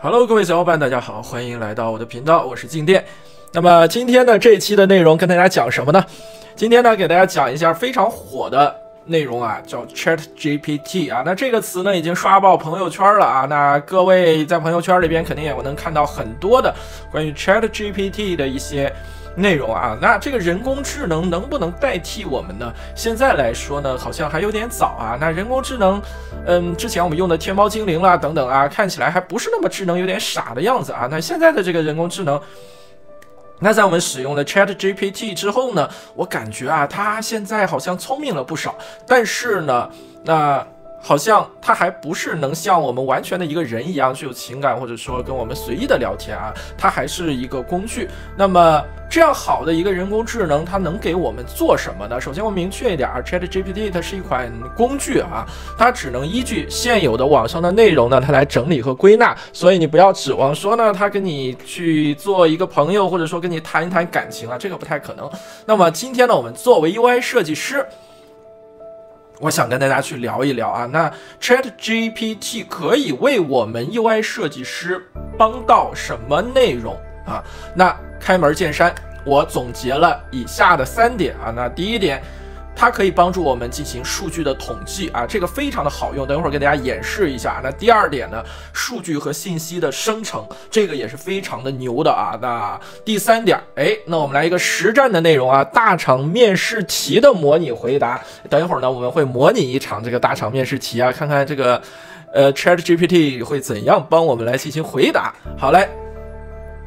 Hello，各位小伙伴，大家好，欢迎来到我的频道，我是静电。那么今天呢，这一期的内容跟大家讲什么呢？今天呢，给大家讲一下非常火的内容啊，叫 Chat GPT 啊。那这个词呢，已经刷爆朋友圈了啊。那各位在朋友圈里边肯定也能看到很多的关于 Chat GPT 的一些。内容啊，那这个人工智能能不能代替我们呢？现在来说呢，好像还有点早啊。那人工智能，嗯，之前我们用的天猫精灵啦等等啊，看起来还不是那么智能，有点傻的样子啊。那现在的这个人工智能，那在我们使用了 Chat GPT 之后呢，我感觉啊，它现在好像聪明了不少。但是呢，那。好像它还不是能像我们完全的一个人一样具有情感，或者说跟我们随意的聊天啊，它还是一个工具。那么这样好的一个人工智能，它能给我们做什么呢？首先我明确一点啊，ChatGPT 它是一款工具啊，它只能依据现有的网上的内容呢，它来整理和归纳。所以你不要指望说呢，它跟你去做一个朋友，或者说跟你谈一谈感情啊，这个不太可能。那么今天呢，我们作为 UI 设计师。我想跟大家去聊一聊啊，那 Chat GPT 可以为我们 UI 设计师帮到什么内容啊？那开门见山，我总结了以下的三点啊。那第一点。它可以帮助我们进行数据的统计啊，这个非常的好用。等一会儿给大家演示一下。那第二点呢，数据和信息的生成，这个也是非常的牛的啊。那第三点，哎，那我们来一个实战的内容啊，大厂面试题的模拟回答。等一会儿呢，我们会模拟一场这个大厂面试题啊，看看这个呃 Chat GPT 会怎样帮我们来进行回答。好嘞，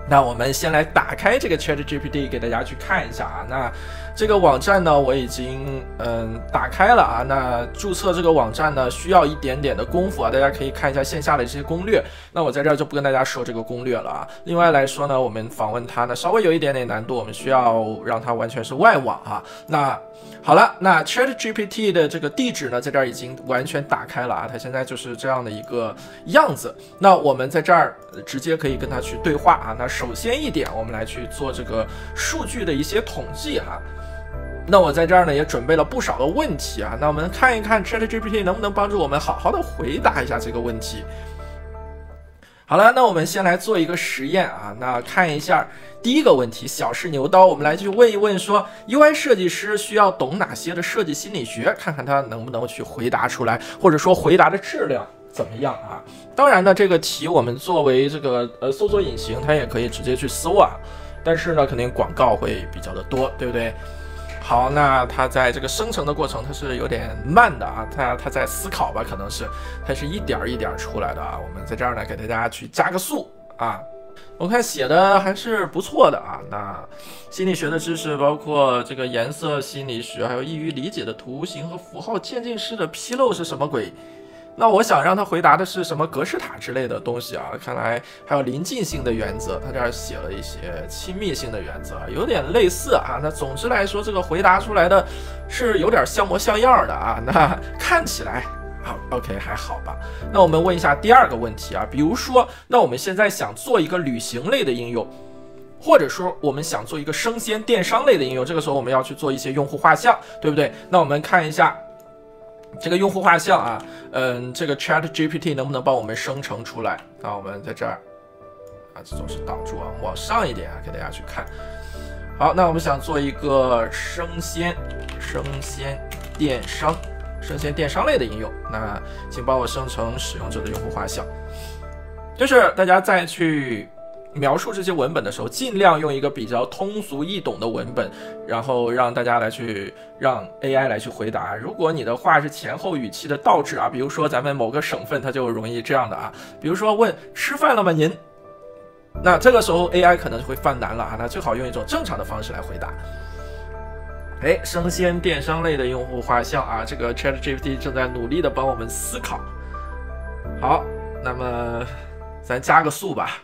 那我们先来打开这个 Chat GPT 给大家去看一下啊。那这个网站呢，我已经嗯打开了啊。那注册这个网站呢，需要一点点的功夫啊。大家可以看一下线下的这些攻略。那我在这儿就不跟大家说这个攻略了啊。另外来说呢，我们访问它呢，稍微有一点点难度，我们需要让它完全是外网啊。那好了，那 Chat GPT 的这个地址呢，在这儿已经完全打开了啊。它现在就是这样的一个样子。那我们在这儿直接可以跟它去对话啊。那首先一点，我们来去做这个数据的一些统计哈。那我在这儿呢也准备了不少的问题啊，那我们看一看 ChatGPT 能不能帮助我们好好的回答一下这个问题。好了，那我们先来做一个实验啊，那看一下第一个问题，小试牛刀，我们来去问一问说，UI 设计师需要懂哪些的设计心理学，看看他能不能去回答出来，或者说回答的质量怎么样啊？当然呢，这个题我们作为这个呃搜索引擎，它也可以直接去搜啊，但是呢，肯定广告会比较的多，对不对？好，那它在这个生成的过程，它是有点慢的啊，它它在思考吧，可能是，它是一点儿一点儿出来的啊。我们在这儿呢，给大家去加个速啊。我看写的还是不错的啊。那心理学的知识，包括这个颜色心理学，还有易于理解的图形和符号渐进式的披露是什么鬼？那我想让他回答的是什么格式塔之类的东西啊？看来还有临近性的原则，他这儿写了一些亲密性的原则，有点类似啊。那总之来说，这个回答出来的是有点像模像样的啊。那看起来好，OK 还好吧？那我们问一下第二个问题啊，比如说，那我们现在想做一个旅行类的应用，或者说我们想做一个生鲜电商类的应用，这个时候我们要去做一些用户画像，对不对？那我们看一下。这个用户画像啊，嗯，这个 Chat GPT 能不能帮我们生成出来？那我们在这儿啊，这总是挡住啊，往上一点啊，给大家去看。好，那我们想做一个生鲜、生鲜电商、生鲜电商类的应用，那请帮我生成使用者的用户画像，就是大家再去。描述这些文本的时候，尽量用一个比较通俗易懂的文本，然后让大家来去让 AI 来去回答。如果你的话是前后语气的倒置啊，比如说咱们某个省份，它就容易这样的啊。比如说问吃饭了吗您？那这个时候 AI 可能会犯难了啊。那最好用一种正常的方式来回答。哎，生鲜电商类的用户画像啊，这个 ChatGPT 正在努力的帮我们思考。好，那么咱加个速吧。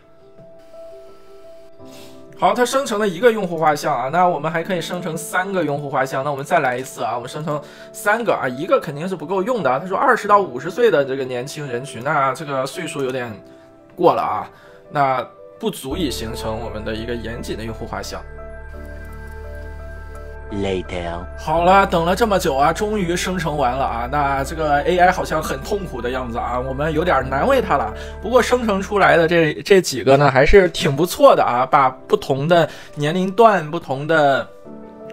好，它生成了一个用户画像啊，那我们还可以生成三个用户画像。那我们再来一次啊，我们生成三个啊，一个肯定是不够用的。他说二十到五十岁的这个年轻人群，那这个岁数有点过了啊，那不足以形成我们的一个严谨的用户画像。Later. 好了，等了这么久啊，终于生成完了啊。那这个 AI 好像很痛苦的样子啊，我们有点难为它了。不过生成出来的这这几个呢，还是挺不错的啊，把不同的年龄段、不同的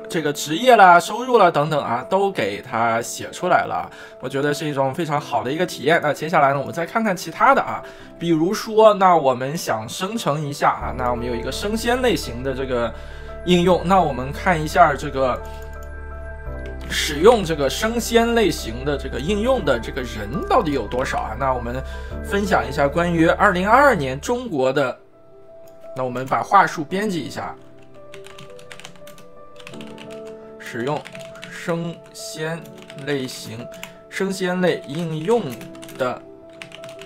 这个职业啦、收入啦等等啊，都给它写出来了。我觉得是一种非常好的一个体验。那接下来呢，我们再看看其他的啊，比如说，那我们想生成一下啊，那我们有一个生鲜类型的这个。应用，那我们看一下这个使用这个生鲜类型的这个应用的这个人到底有多少啊？那我们分享一下关于二零二二年中国的，那我们把话术编辑一下，使用生鲜类型、生鲜类应用的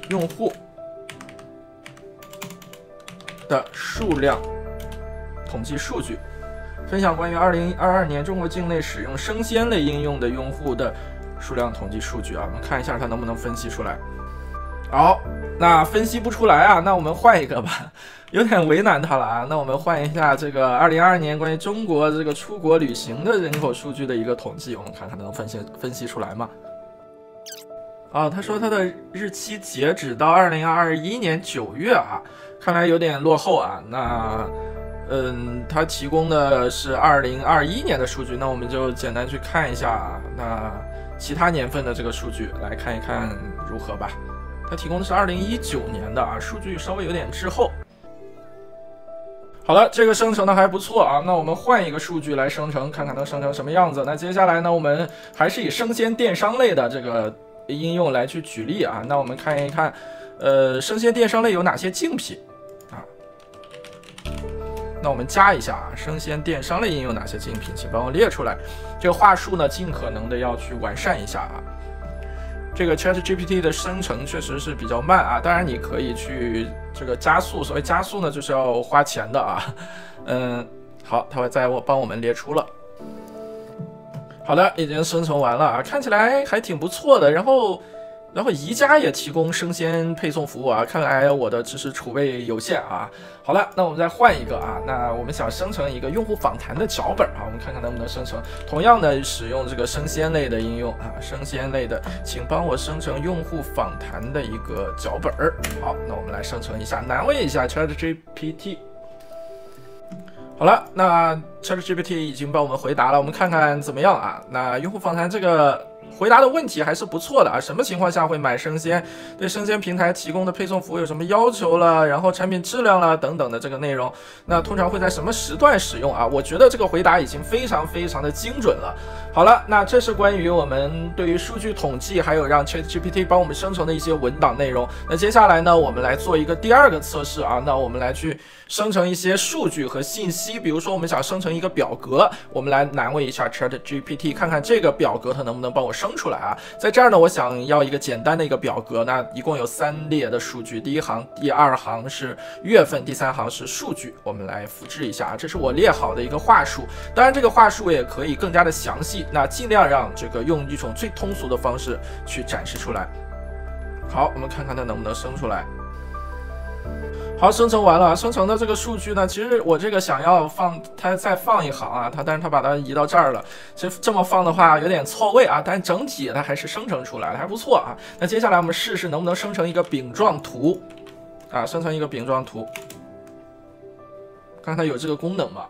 用户的数量。统计数据，分享关于二零二二年中国境内使用生鲜类应用的用户的数量统计数据啊，我们看一下它能不能分析出来。好，那分析不出来啊，那我们换一个吧，有点为难它了啊。那我们换一下这个二零二二年关于中国这个出国旅行的人口数据的一个统计，我们看看能分析分析出来吗？啊，他说他的日期截止到二零二一年九月啊，看来有点落后啊。那。嗯，它提供的是二零二一年的数据，那我们就简单去看一下那其他年份的这个数据，来看一看如何吧。它提供的是二零一九年的啊，数据稍微有点滞后。好了，这个生成的还不错啊，那我们换一个数据来生成，看看能生成什么样子。那接下来呢，我们还是以生鲜电商类的这个应用来去举例啊。那我们看一看，呃，生鲜电商类有哪些竞品？那我们加一下啊，生鲜电商类应用哪些竞品，请帮我列出来。这个话术呢，尽可能的要去完善一下啊。这个 Chat GPT 的生成确实是比较慢啊，当然你可以去这个加速，所谓加速呢，就是要花钱的啊。嗯，好，它会在我帮我们列出了。好的，已经生成完了啊，看起来还挺不错的。然后。然后宜家也提供生鲜配送服务啊，看来我的知识储备有限啊。好了，那我们再换一个啊，那我们想生成一个用户访谈的脚本啊，我们看看能不能生成。同样的，使用这个生鲜类的应用啊，生鲜类的，请帮我生成用户访谈的一个脚本儿。好，那我们来生成一下，难为一下 ChatGPT。好了，那 ChatGPT 已经帮我们回答了，我们看看怎么样啊？那用户访谈这个。回答的问题还是不错的啊！什么情况下会买生鲜？对生鲜平台提供的配送服务有什么要求了？然后产品质量了等等的这个内容，那通常会在什么时段使用啊？我觉得这个回答已经非常非常的精准了。好了，那这是关于我们对于数据统计，还有让 ChatGPT 帮我们生成的一些文档内容。那接下来呢，我们来做一个第二个测试啊。那我们来去生成一些数据和信息，比如说我们想生成一个表格，我们来难为一下 ChatGPT，看看这个表格它能不能帮我生出来啊。在这儿呢，我想要一个简单的一个表格，那一共有三列的数据，第一行、第二行是月份，第三行是数据。我们来复制一下啊，这是我列好的一个话术，当然这个话术也可以更加的详细。那尽量让这个用一种最通俗的方式去展示出来。好，我们看看它能不能生出来。好，生成完了。生成的这个数据呢，其实我这个想要放它再放一行啊，它但是它把它移到这儿了。其实这么放的话有点错位啊，但整体它还是生成出来了，还不错啊。那接下来我们试试能不能生成一个饼状图啊，生成一个饼状图，看它有这个功能吗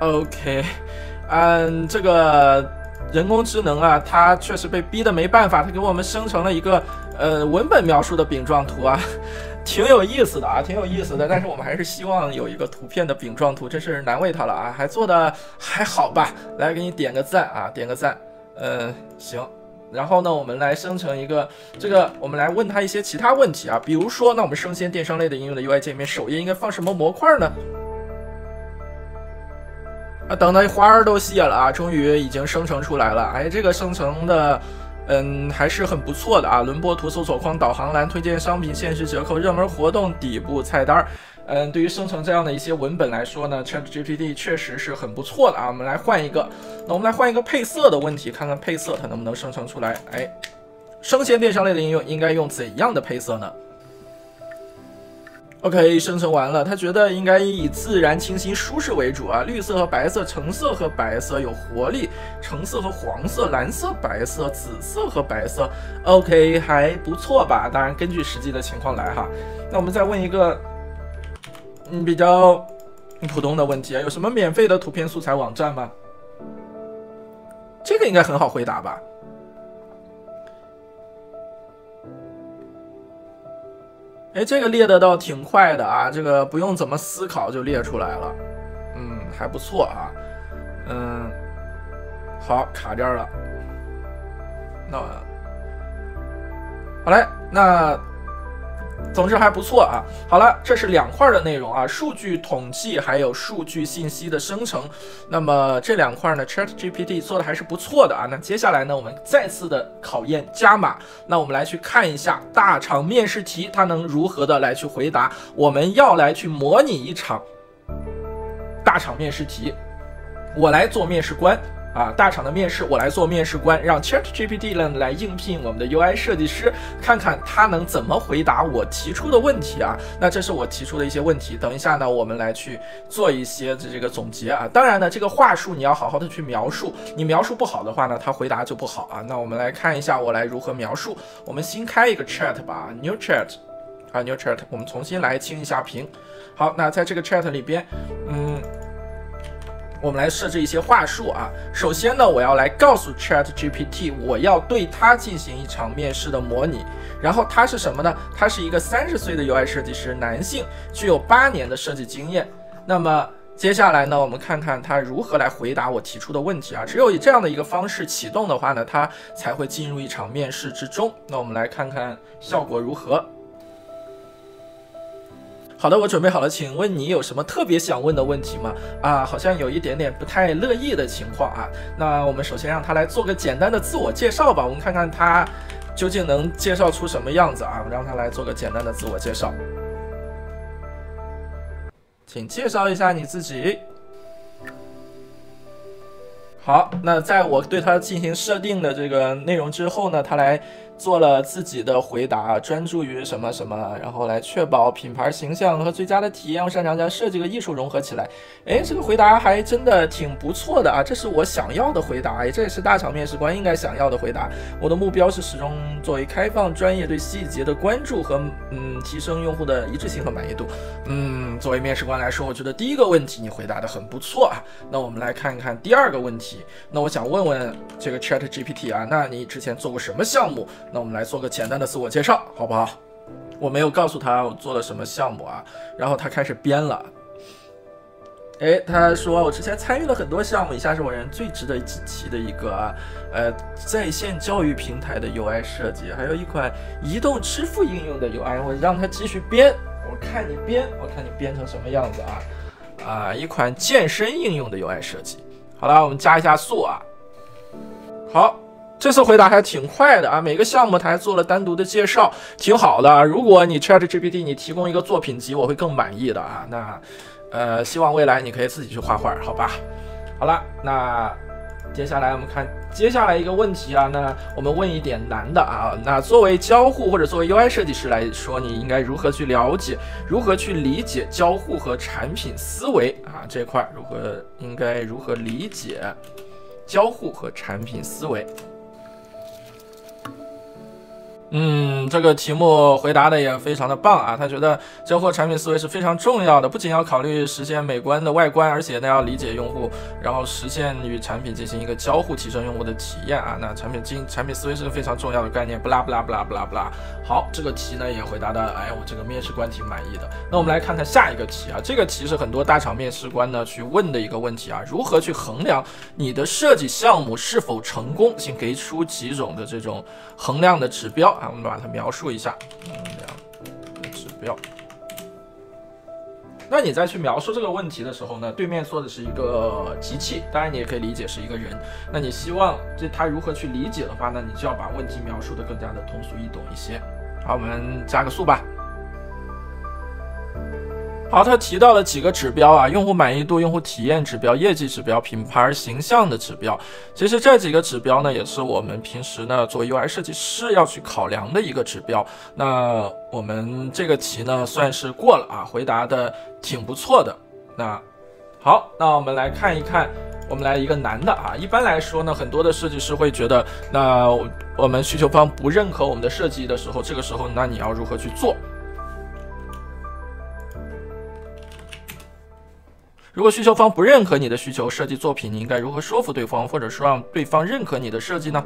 ？OK，嗯，这个人工智能啊，它确实被逼的没办法，它给我们生成了一个呃文本描述的饼状图啊，挺有意思的啊，挺有意思的。但是我们还是希望有一个图片的饼状图，真是难为他了啊，还做的还好吧？来给你点个赞啊，点个赞。嗯，行。然后呢，我们来生成一个这个，我们来问他一些其他问题啊，比如说，那我们生鲜电商类的应用的 UI 界面首页应该放什么模块呢？啊，等的花儿都谢了啊，终于已经生成出来了。哎，这个生成的，嗯，还是很不错的啊。轮播图、搜索框、导航栏、推荐商品、限时折扣、热门活动、底部菜单，嗯，对于生成这样的一些文本来说呢，ChatGPT 确实是很不错的啊。我们来换一个，那我们来换一个配色的问题，看看配色它能不能生成出来。哎，生鲜电商类的应用应该用怎样的配色呢？OK，生成完了，他觉得应该以自然、清新、舒适为主啊，绿色和白色，橙色和白色有活力，橙色和黄色，蓝色、白色，紫色和白色，OK，还不错吧？当然，根据实际的情况来哈。那我们再问一个，嗯，比较普通的问题啊，有什么免费的图片素材网站吗？这个应该很好回答吧？哎，这个列的倒挺快的啊，这个不用怎么思考就列出来了，嗯，还不错啊，嗯，好，卡这儿了，那好嘞，那。总之还不错啊。好了，这是两块的内容啊，数据统计还有数据信息的生成。那么这两块呢，Chat GPT 做的还是不错的啊。那接下来呢，我们再次的考验加码。那我们来去看一下大厂面试题，它能如何的来去回答。我们要来去模拟一场大厂面试题，我来做面试官。啊，大厂的面试我来做面试官，让 Chat GPT 呢来应聘我们的 UI 设计师，看看他能怎么回答我提出的问题啊。那这是我提出的一些问题，等一下呢，我们来去做一些的这个总结啊。当然呢，这个话术你要好好的去描述，你描述不好的话呢，他回答就不好啊。那我们来看一下我来如何描述。我们新开一个 Chat 吧，New Chat，啊 New Chat，我们重新来清一下屏。好，那在这个 Chat 里边，嗯。我们来设置一些话术啊。首先呢，我要来告诉 Chat GPT，我要对它进行一场面试的模拟。然后他是什么呢？他是一个三十岁的 UI 设计师，男性，具有八年的设计经验。那么接下来呢，我们看看他如何来回答我提出的问题啊。只有以这样的一个方式启动的话呢，他才会进入一场面试之中。那我们来看看效果如何。好的，我准备好了，请问你有什么特别想问的问题吗？啊，好像有一点点不太乐意的情况啊。那我们首先让他来做个简单的自我介绍吧，我们看看他究竟能介绍出什么样子啊。让他来做个简单的自我介绍，请介绍一下你自己。好，那在我对他进行设定的这个内容之后呢，他来。做了自己的回答，专注于什么什么，然后来确保品牌形象和最佳的体验。我擅长将设计和艺术融合起来。哎，这个回答还真的挺不错的啊！这是我想要的回答，哎，这也是大厂面试官应该想要的回答。我的目标是始终作为开放、专业、对细节的关注和嗯，提升用户的一致性和满意度。嗯，作为面试官来说，我觉得第一个问题你回答的很不错啊。那我们来看一看第二个问题。那我想问问这个 Chat GPT 啊，那你之前做过什么项目？那我们来做个简单的自我介绍，好不好？我没有告诉他我做了什么项目啊，然后他开始编了。哎，他说我之前参与了很多项目，以下是我人最值得一提的一个啊，呃，在线教育平台的 UI 设计，还有一款移动支付应用的 UI。我让他继续编，我看你编，我看你编成什么样子啊？啊，一款健身应用的 UI 设计。好了，我们加一下速啊。好。这次回答还挺快的啊！每个项目他还做了单独的介绍，挺好的。如果你 Chat GPT 你提供一个作品集，我会更满意的啊。那，呃，希望未来你可以自己去画画，好吧？好了，那接下来我们看接下来一个问题啊。那我们问一点难的啊。那作为交互或者作为 UI 设计师来说，你应该如何去了解、如何去理解交互和产品思维啊？这块如何应该如何理解交互和产品思维？嗯，这个题目回答的也非常的棒啊！他觉得交互产品思维是非常重要的，不仅要考虑实现美观的外观，而且呢要理解用户，然后实现与产品进行一个交互，提升用户的体验啊！那产品经产品思维是个非常重要的概念，不拉不拉不拉不拉不拉。好，这个题呢也回答的，哎，我这个面试官挺满意的。那我们来看看下一个题啊，这个题是很多大厂面试官呢去问的一个问题啊，如何去衡量你的设计项目是否成功？请给出几种的这种衡量的指标。我们把它描述一下，嗯，两个指标。那你再去描述这个问题的时候呢，对面坐的是一个机器，当然你也可以理解是一个人。那你希望这他如何去理解的话呢？你就要把问题描述的更加的通俗易懂一些。好，我们加个速吧。好，他提到了几个指标啊，用户满意度、用户体验指标、业绩指标、品牌形象的指标。其实这几个指标呢，也是我们平时呢作为 UI 设计师要去考量的一个指标。那我们这个题呢算是过了啊，回答的挺不错的。那好，那我们来看一看，我们来一个难的啊。一般来说呢，很多的设计师会觉得，那我们需求方不认可我们的设计的时候，这个时候那你要如何去做？如果需求方不认可你的需求设计作品，你应该如何说服对方，或者说让对方认可你的设计呢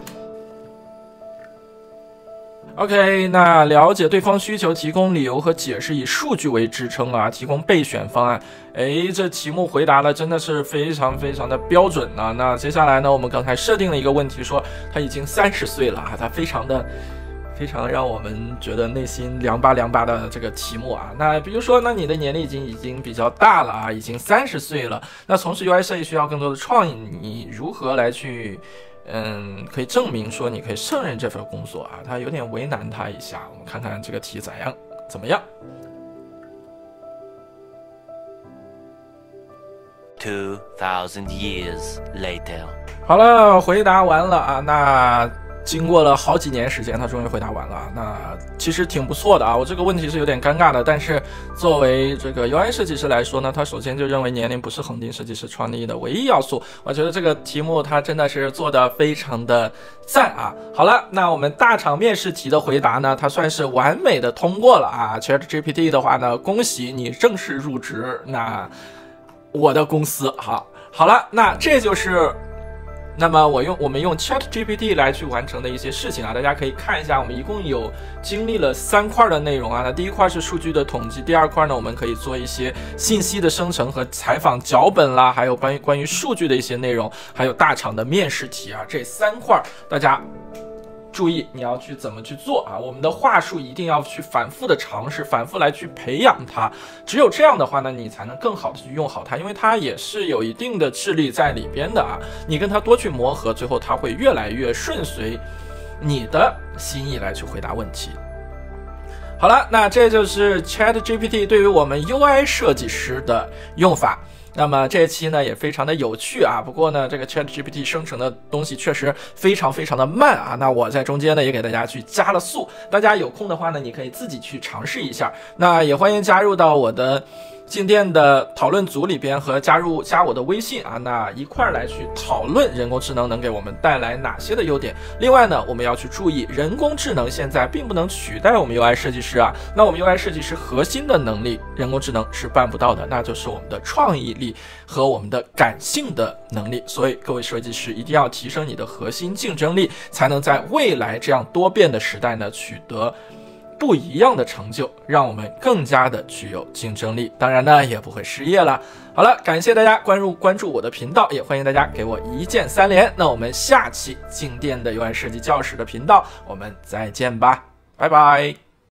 ？OK，那了解对方需求，提供理由和解释，以数据为支撑啊，提供备选方案。哎，这题目回答的真的是非常非常的标准呢。那接下来呢，我们刚才设定了一个问题，说他已经三十岁了啊，他非常的。非常让我们觉得内心凉巴凉巴的这个题目啊，那比如说，那你的年龄已经已经比较大了啊，已经三十岁了，那从事 UI 设计需要更多的创意，你如何来去，嗯，可以证明说你可以胜任这份工作啊？他有点为难他一下，我们看看这个题咋样，怎么样？Two thousand years later，好了，回答完了啊，那。经过了好几年时间，他终于回答完了。那其实挺不错的啊。我这个问题是有点尴尬的，但是作为这个 UI 设计师来说呢，他首先就认为年龄不是恒定设计师创立的唯一要素。我觉得这个题目他真的是做的非常的赞啊。好了，那我们大厂面试题的回答呢，他算是完美的通过了啊。ChatGPT 的话呢，恭喜你正式入职。那我的公司，好，好了，那这就是。那么我用我们用 Chat GPT 来去完成的一些事情啊，大家可以看一下，我们一共有经历了三块的内容啊。那第一块是数据的统计，第二块呢，我们可以做一些信息的生成和采访脚本啦，还有关于关于数据的一些内容，还有大厂的面试题啊，这三块大家。注意，你要去怎么去做啊？我们的话术一定要去反复的尝试，反复来去培养它。只有这样的话呢，你才能更好的去用好它，因为它也是有一定的智力在里边的啊。你跟它多去磨合，最后它会越来越顺随你的心意来去回答问题。好了，那这就是 Chat GPT 对于我们 UI 设计师的用法。那么这一期呢也非常的有趣啊，不过呢这个 Chat GPT 生成的东西确实非常非常的慢啊。那我在中间呢也给大家去加了速，大家有空的话呢你可以自己去尝试一下。那也欢迎加入到我的。进店的讨论组里边和加入加我的微信啊，那一块儿来去讨论人工智能能给我们带来哪些的优点。另外呢，我们要去注意，人工智能现在并不能取代我们 UI 设计师啊。那我们 UI 设计师核心的能力，人工智能是办不到的，那就是我们的创意力和我们的感性的能力。所以各位设计师一定要提升你的核心竞争力，才能在未来这样多变的时代呢取得。不一样的成就，让我们更加的具有竞争力。当然呢，也不会失业了。好了，感谢大家关注关注我的频道，也欢迎大家给我一键三连。那我们下期静电的 UI 设计教室的频道，我们再见吧，拜拜。